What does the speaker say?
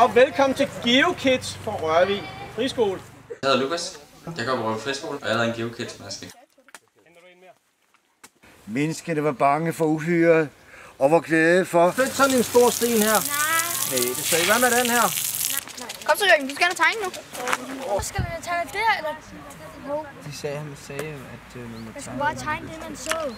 og velkommen til GeoKids fra Rørvig Friskole. Jeg hedder Lukas. Jeg går på Rørvig Friskole, og jeg har en GeoKids-maske. Menneskene var bange for uhyre og var glade for... Flyt sådan en stor sten her. Nej. Hey, det sagde, hvad med den her? Kom så, Jørgen. Vi skal have tegne nu. Hvor skal man tegne der, eller? No. De sagde, han sagde, at øh, man må Man skal bare tegne det, man så.